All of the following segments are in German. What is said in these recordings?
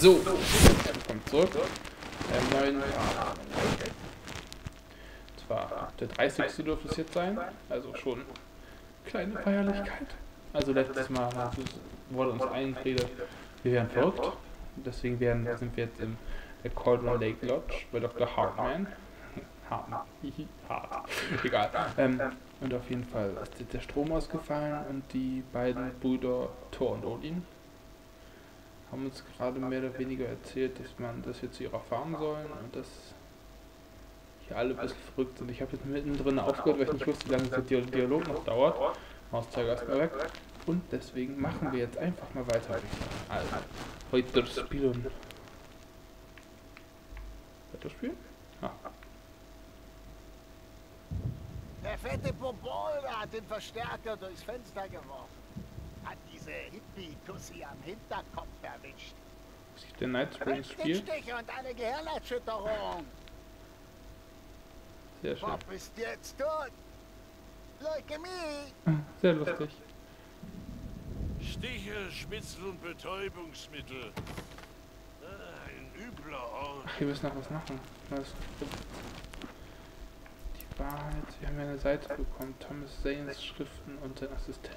So, kommt zurück. Ähm, neuen Zwar der 30. dürfte es jetzt sein, also schon kleine Feierlichkeit. Also letztes Mal wurde uns eingeredet, wir wären verrückt. Deswegen werden, sind wir jetzt im der Cauldron Lake Lodge bei Dr. Hartman. Hartman. Hart. Egal. Ähm, und auf jeden Fall ist der Strom ausgefallen und die beiden Brüder Thor und Odin haben uns gerade mehr oder weniger erzählt, dass man das jetzt ihrer fahren sollen und dass hier alle ein bisschen verrückt sind. Ich habe jetzt mittendrin aufgehört, weil ich nicht wusste, wie lange der Dialog noch dauert. Mauszeiger ist mal weg. Und deswegen machen wir jetzt einfach mal weiter. Also, heute spielen. Weiterspielen? Ah. Der fette Popolda hat den Verstärker durchs Fenster geworfen. Hat diese Hippie-Tussi am Hinterkopf erwischt. Muss ich den Night Spring spielen? und eine Gehirnerschütterung. Sehr schön. Bob ist jetzt tot. Leukämie. Ah, sehr lustig. Stiche, Schmitzel und Betäubungsmittel. Ah, ein übler Ort. Ach, wir müssen noch was machen. Was? Die Wahrheit. Wir haben ja eine Seite bekommen. Thomas Zanes Schriften und sein Assistent.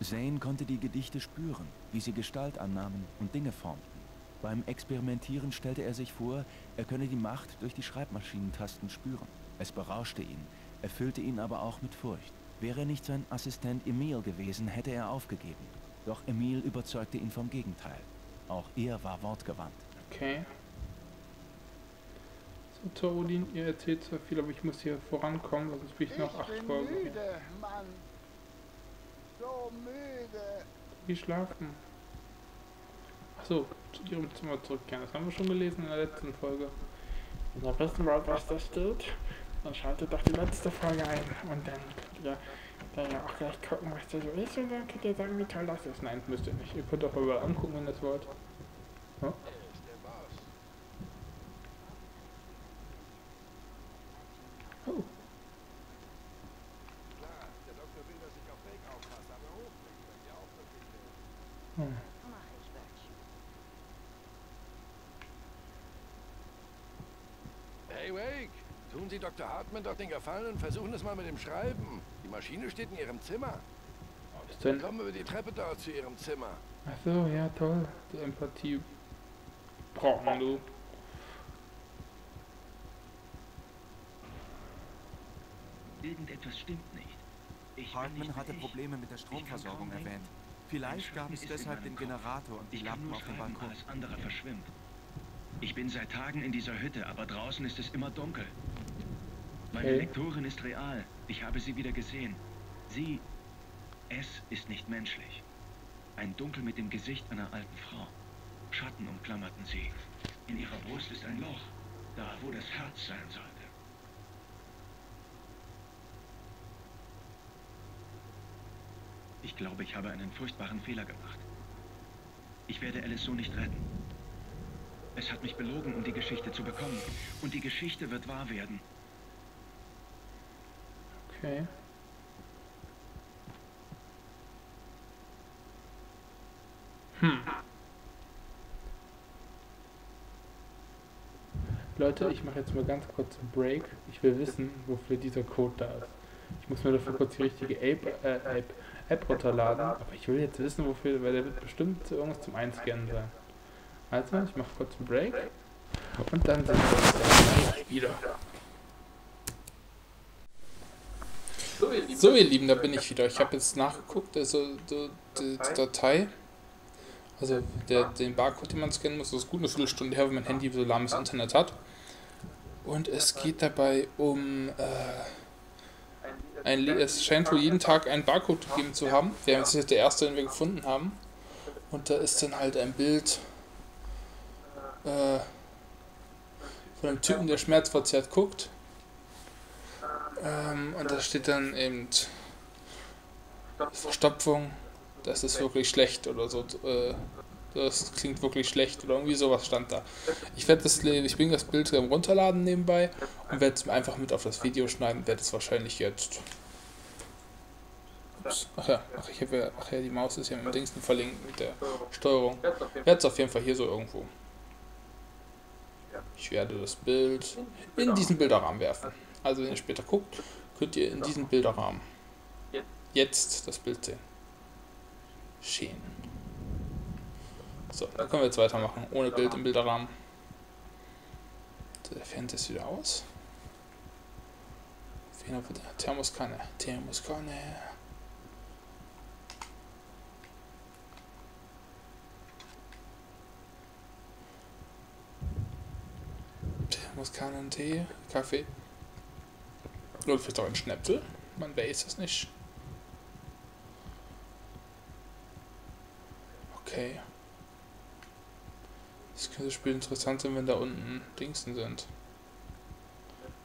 Zane konnte die Gedichte spüren, wie sie Gestalt annahmen und Dinge formten. Beim Experimentieren stellte er sich vor, er könne die Macht durch die Schreibmaschinentasten spüren. Es berauschte ihn, erfüllte ihn aber auch mit Furcht. Wäre nicht sein Assistent Emil gewesen, hätte er aufgegeben. Doch Emil überzeugte ihn vom Gegenteil. Auch er war wortgewandt. Okay. So, Torolin, ihr erzählt zwar viel, aber ich muss hier vorankommen, sonst bin ich noch acht bin Folgen. müde, Mann. So müde. Wie schlafen? Achso, zu ihrem Zimmer zurückkehren. Das haben wir schon gelesen in der letzten Folge. Wenn ihr wissen wollt, was da steht, dann schaltet doch die letzte Folge ein. Und dann könnt ihr dann ja auch gleich gucken, was da so ist. Und dann könnt ihr sagen, wie toll das ist. Nein, müsst ihr nicht. Ihr könnt auch mal angucken, wenn ihr das wollt. Ja? Oh. Hm. Hey, Wake! Tun Sie Dr. Hartmann doch den Gefallen und versuchen es mal mit dem Schreiben. Die Maschine steht in Ihrem Zimmer. Ist denn? Kommen über die Treppe dort zu Ihrem Zimmer. Achso, ja toll. Die Empathie braucht man du. Irgendetwas stimmt nicht. Ich bin Hartman nicht hatte ich. Probleme mit der Stromversorgung erwähnt. Vielleicht gab es deshalb den Kopf. Generator und die Lampen auf dem Balkon. alles andere verschwimmt. Ich bin seit Tagen in dieser Hütte, aber draußen ist es immer dunkel. Meine Okay. Lektorin ist real. Ich habe sie wieder gesehen. Sie, es ist nicht menschlich. Ein Dunkel mit dem Gesicht einer alten Frau. Schatten umklammerten sie. In ihrer Brust ist ein Loch, da wo das Herz sein sollte. Ich glaube, ich habe einen furchtbaren Fehler gemacht. Ich werde Alice so nicht retten. Es hat mich belogen, um die Geschichte zu bekommen. Und die Geschichte wird wahr werden. Okay. Hm. Leute, ich mache jetzt mal ganz kurz einen Break. Ich will wissen, wofür dieser Code da ist. Ich muss mir dafür kurz die richtige App, äh, App, App runterladen, aber ich will jetzt wissen, wofür, weil der wird bestimmt irgendwas zum Einscannen sein. Also, ich mache kurz einen Break und dann sehen wir uns wieder. So, ihr Lieben, da bin ich wieder. Ich habe jetzt nachgeguckt, also die, die, die Datei, also der, den Barcode, den man scannen muss, das ist gut eine Viertelstunde her, wenn mein Handy so lahmes Internet hat. Und es geht dabei um, äh, ein, es scheint wohl jeden Tag einen Barcode gegeben zu haben. Das ist jetzt der erste, den wir gefunden haben. Und da ist dann halt ein Bild äh, von einem Typen, der schmerzverzerrt guckt. Ähm, und da steht dann eben Verstopfung, das ist wirklich schlecht oder so. Äh, das klingt wirklich schlecht oder irgendwie sowas stand da. Ich werde das, ich bringe das Bild runterladen nebenbei und werde es einfach mit auf das Video schneiden. Werde es wahrscheinlich jetzt. Ups. Ach ja, ach, ich ja, ach ja, die Maus ist ja mit dem Dingsten verlinkt mit der Steuerung. Es auf jeden Fall hier so irgendwo Ich werde das Bild in diesen Bilderrahmen werfen. Also wenn ihr später guckt, könnt ihr in diesen Bilderrahmen jetzt das Bild sehen. Schön. So, dann können wir jetzt weitermachen. Ohne Bild im Bilderrahmen. So, der Fenster ist wieder aus. Fehler für der Thermoskanne. Thermoskanne. Thermoskanne Tee, Kaffee. Oder vielleicht auch ein Schnäpsel. Man weiß es nicht. Okay. Das könnte das Spiel interessant sein, wenn da unten Dingsen sind.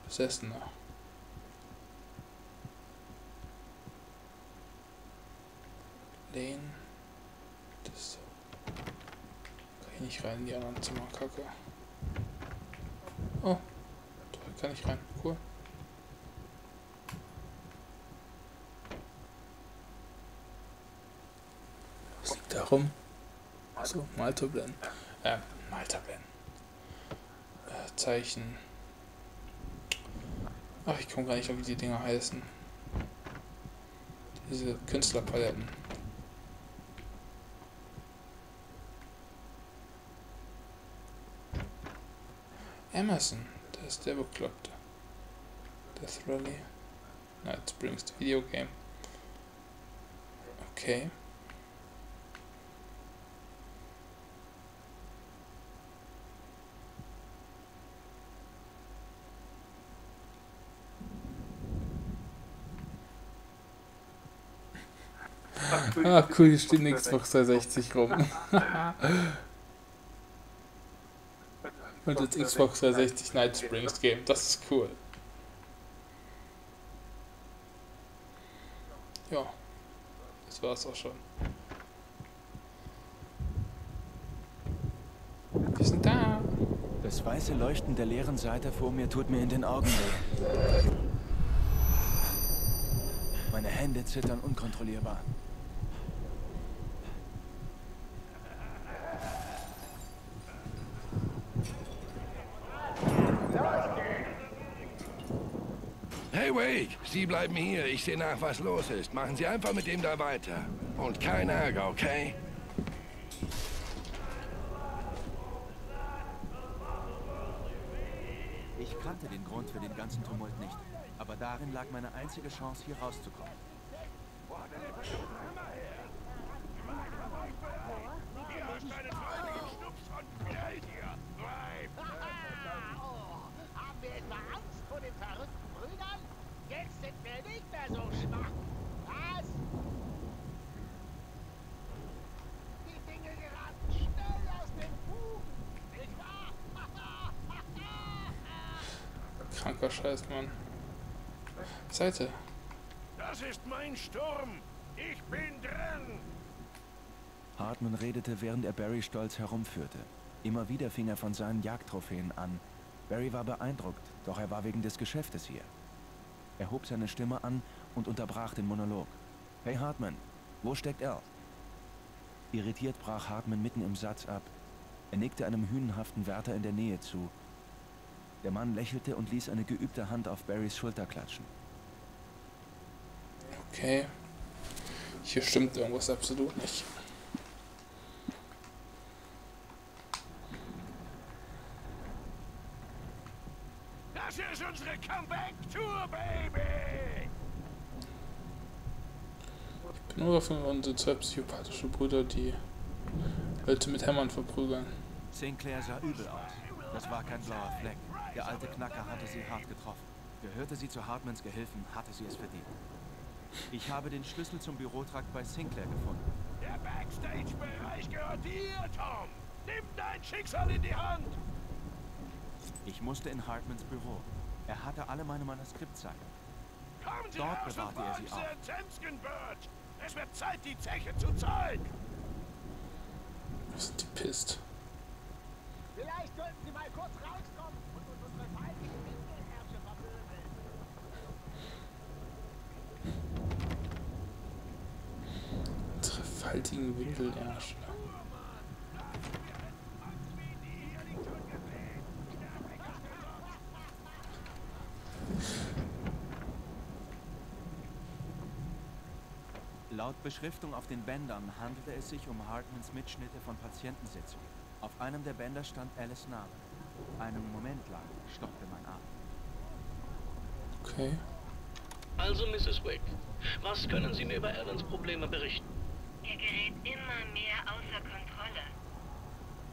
Besessene. Lane. Das. Kann ich nicht rein in die anderen Zimmer, kacke. Oh. Da kann ich rein. Cool. Rum? Achso, Maltabletten. Äh, Maltabletten. Äh, Zeichen. Ach, ich komme gar nicht auf, wie die Dinger heißen. Diese Künstlerpaletten. Emerson, der ist der Bekloppte. Death Rally. Night Springs, Video Game. Okay. Ah, cool, hier steht ein Xbox 360 rum. Und das Xbox 360 Night Springs Game, das ist cool. Ja, das war's auch schon. Wir sind da. Das weiße Leuchten der leeren Seite vor mir tut mir in den Augen weh. Meine Hände zittern unkontrollierbar. Hey Wake, Sie bleiben hier. Ich sehe nach, was los ist. Machen Sie einfach mit dem da weiter. Und kein Ärger, okay? Ich kannte den Grund für den ganzen Tumult nicht. Aber darin lag meine einzige Chance, hier rauszukommen. Oh, haben wir etwa Angst vor den verrückten Brüdern? Jetzt sind wir nicht mehr so schwach. Was? Die Dinge geraten schnell aus den Fugen. Nicht wahr? Kranker Scheiß, Mann. Seite. Das ist mein Sturm. Ich bin dran. Hartman redete, während er Barry stolz herumführte. Immer wieder fing er von seinen Jagdtrophäen an. Barry war beeindruckt, doch er war wegen des Geschäftes hier. Er hob seine Stimme an und unterbrach den Monolog. Hey Hartman, wo steckt Al? Irritiert brach Hartman mitten im Satz ab. Er nickte einem hünenhaften Wärter in der Nähe zu. Der Mann lächelte und ließ eine geübte Hand auf Barrys Schulter klatschen. Okay. Hier stimmt irgendwas absolut nicht. Das ist unsere Comeback-Tour, Baby! Ich bin nur für unsere zwei psychopathische Brüder, die Leute mit Hämmern verprügeln. Sinclair sah übel aus. Das war kein blauer Fleck. Der alte Knacker hatte sie hart getroffen. Gehörte sie zu Hartmans Gehilfen, hatte sie es verdient. Ich habe den Schlüssel zum Bürotrakt bei Sinclair gefunden. Der Backstage-Bereich gehört dir, Tom! Nimm dein Schicksal in die Hand! Ich musste in Hartmans Büro. Er hatte alle meine Manuskriptseiten. Kommen Sie Dort raus bewahrte er sie auf. Es wird Zeit, die Zeche zu zahlen! Wir sind die pisst. Vielleicht sollten Sie mal kurz rauskommen faltigen Windelersch. Laut Beschriftung auf den Bändern handelte es sich um Hartmans Mitschnitte von Patientensitzungen. Auf einem der Bänder stand Alice Name. Einen Moment lang stoppte mein Atem. Okay. Also, Mrs. Wick, was können Sie mir über Alans Probleme berichten? Er gerät immer mehr außer Kontrolle.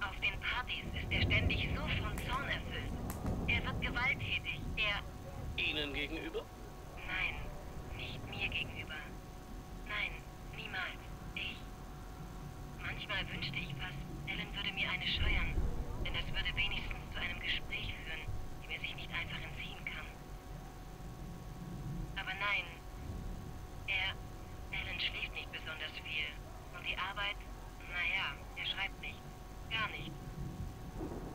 Auf den Partys ist er ständig so von Zorn erfüllt. Er wird gewalttätig. Er... Ihnen gegenüber? Nein, nicht mir gegenüber. Nein, niemals. Ich. Manchmal wünschte ich fast, Ellen würde mir eine scheuern, denn das würde wenigstens zu einem Gespräch führen, dem er sich nicht einfach entziehen kann. Aber nein, er, Ellen schläft nicht besonders viel. Und die Arbeit, naja, er schreibt nicht. Gar nicht.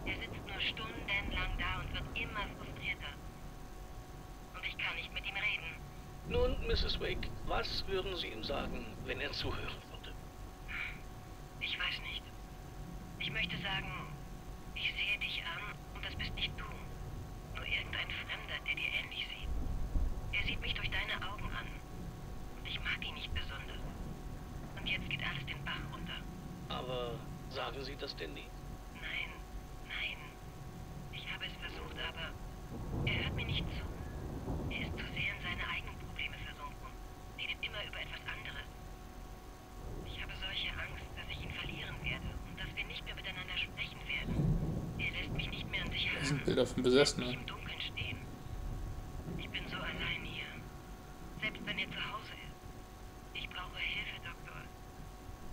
Er sitzt nur stundenlang da und wird immer frustrierter. Und ich kann nicht mit ihm reden. Nun, Mrs. Wick, was würden Sie ihm sagen, wenn er zuhören würde? Ich weiß nicht. Ich möchte sagen, ich sehe dich an und das bist nicht du. Nur irgendein Fremder, der dir ähnlich sieht. Er sieht mich durch deine Augen an. Und ich mag ihn nicht besonders. Und jetzt geht alles den Bach runter. Aber sagen Sie das denn nie? Nein, nein. Ich habe es versucht, aber er hört mir nicht zu. Er ist zu sehr in seine eigenen Probleme versunken. Redet immer über etwas anderes. Ich habe solche Angst, dass ich ihn verlieren werde und dass wir nicht mehr miteinander sprechen werden. Er lässt mich nicht mehr an sich Das sind. Bilder von Besessenen. im Dunkeln stehen. Ich bin so allein hier. Selbst wenn er zu Hause ist. Ich brauche Hilfe, Doktor.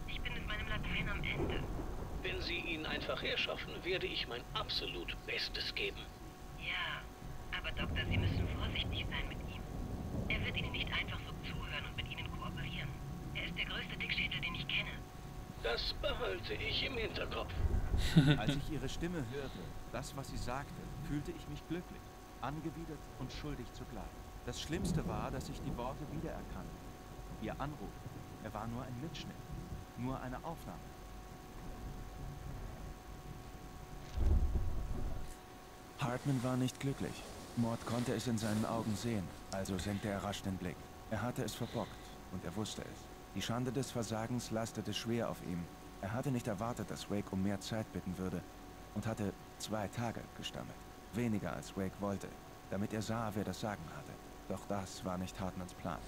Ich bin mit meinem Latein am Ende. Wenn Sie ihn einfach herschaffen, werde ich mein absolut Bestes geben. Ja, aber Doktor, Sie müssen vorsichtig sein mit ihm. Er wird Ihnen nicht einfach so zuhören und mit Ihnen kooperieren. Er ist der größte Dickschädel, den ich kenne. Das behalte ich im Hinterkopf. Als ich ihre Stimme hörte, das, was sie sagte, fühlte ich mich glücklich, angewidert und schuldig zugleich. Das Schlimmste war, dass ich die Worte wiedererkannte. Ihr Anruf, er war nur ein Mitschnitt, nur eine Aufnahme. Hartman war nicht glücklich. Mord konnte es in seinen Augen sehen, also senkte er rasch den Blick. Er hatte es verbockt und er wusste es. Die Schande des Versagens lastete schwer auf ihm. Er hatte nicht erwartet, dass Wake um mehr Zeit bitten würde und hatte zwei Tage gestammelt. Weniger als Wake wollte, damit er sah, wer das Sagen hatte. Doch das war nicht Hartmans Plan.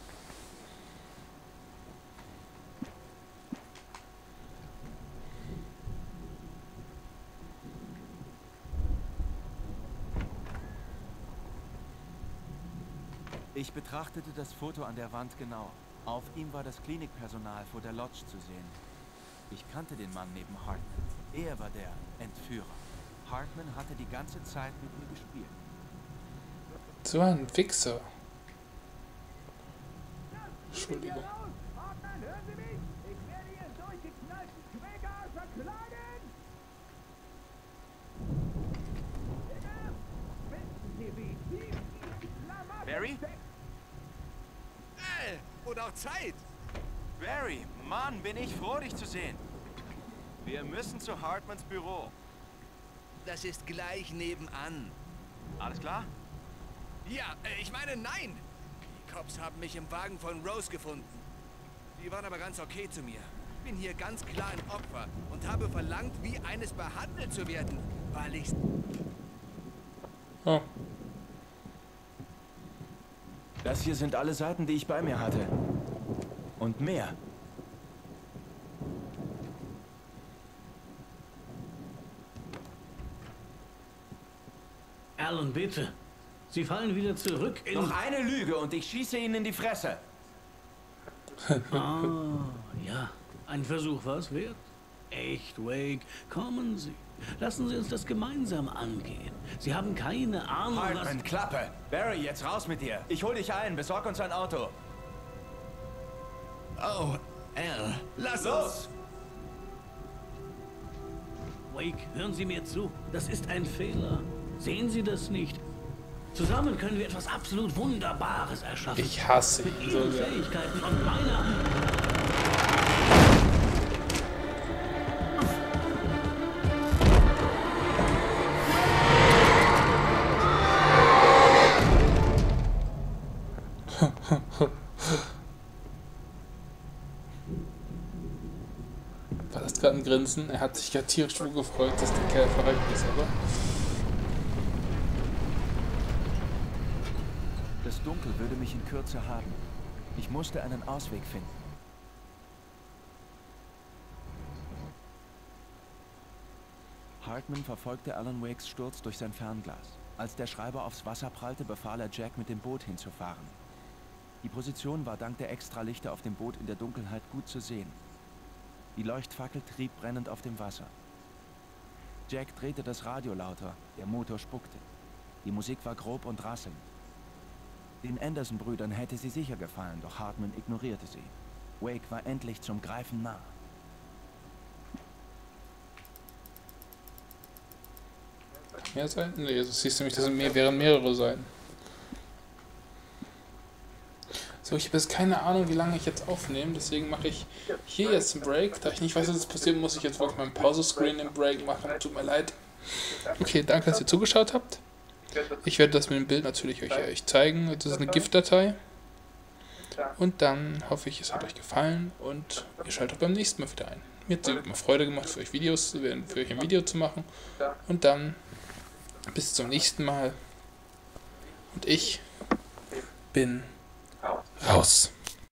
Ich betrachtete das Foto an der Wand genau. Auf ihm war das Klinikpersonal vor der Lodge zu sehen. Ich kannte den Mann neben Hartman. Er war der Entführer. Hartman hatte die ganze Zeit mit mir gespielt. So ein Wichser. Entschuldigung. Barry? Oder auch Zeit. Barry, Mann, bin ich froh, dich zu sehen. Wir müssen zu Hartmans Büro. Das ist gleich nebenan. Alles klar? Ja, äh, ich meine, nein. Die Cops haben mich im Wagen von Rose gefunden. Die waren aber ganz okay zu mir. Ich bin hier ganz klar ein Opfer und habe verlangt, wie eines behandelt zu werden, weil ich Oh, Das hier sind alle Seiten, die ich bei mir hatte. Und mehr. Alan, bitte. Sie fallen wieder zurück in... Noch eine Lüge und ich schieße Ihnen in die Fresse. Ah, ja. Ein Versuch war es wert. Echt, Wake. Kommen Sie. Lassen Sie uns das gemeinsam angehen. Sie haben keine Ahnung, was... Hartman, Klappe. Barry, jetzt raus mit dir. Ich hol dich ein. Besorg uns ein Auto. Oh, Al, lass uns. Los! Wake, hören Sie mir zu. Das ist ein Fehler. Sehen Sie das nicht? Zusammen können wir etwas absolut Wunderbares erschaffen. ich hasse Mit ihn so Ihren sehr. Fähigkeiten und meiner... Grinsen. Er hat sich ja tierisch gefreut, dass der Kerl verreckt ist, aber. Das Dunkel würde mich in Kürze haben. Ich musste einen Ausweg finden. Hartman verfolgte Alan Wakes Sturz durch sein Fernglas. Als der Schreiber aufs Wasser prallte, befahl er Jack, mit dem Boot hinzufahren. Die Position war dank der Extralichter auf dem Boot in der Dunkelheit gut zu sehen. Die Leuchtfackel trieb brennend auf dem Wasser. Jack drehte das Radio lauter, der Motor spuckte. Die Musik war grob und rasselnd. Den Anderson-Brüdern hätte sie sicher gefallen, doch Hartman ignorierte sie. Wake war endlich zum Greifen nah. Mehr Seiten? Nee, das siehst du nämlich, das sind mehr, wären mehrere Seiten. So, ich habe jetzt keine Ahnung, wie lange ich jetzt aufnehme, deswegen mache ich hier jetzt einen Break. Da ich nicht weiß, was jetzt passiert, muss ich jetzt wirklich meinen Pause-Screen im Break machen. Tut mir leid. Okay, danke, dass ihr zugeschaut habt. Ich werde das mit dem Bild natürlich euch, euch zeigen. Das ist eine GIF-Datei. Und dann hoffe ich, es hat euch gefallen und ihr schaltet beim nächsten Mal wieder ein. Mir hat es immer Freude gemacht, für euch Videos, für euch ein Video zu machen. Und dann bis zum nächsten Mal. Und ich bin raus.